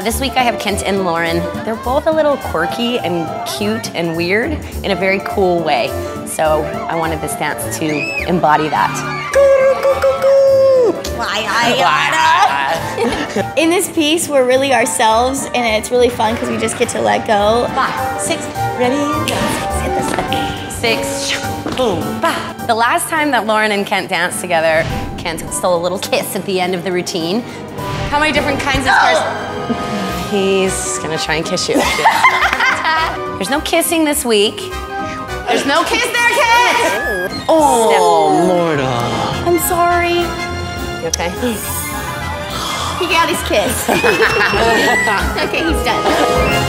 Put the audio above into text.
Uh, this week I have Kent and Lauren. They're both a little quirky and cute and weird in a very cool way. So I wanted this dance to embody that. In this piece, we're really ourselves, and it's really fun because we just get to let go. Five, six, ready, go. Hit the. Six, boom, ba. The last time that Lauren and Kent danced together, Kent stole a little kiss at the end of the routine. How many different kinds of cars? He's gonna try and kiss you. There's no kissing this week. There's no kiss there, Kent! Oh, oh Lorda. I'm sorry. You okay? He got his kiss. okay, he's done.